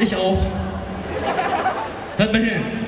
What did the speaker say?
Ich auch. Hört mal hin.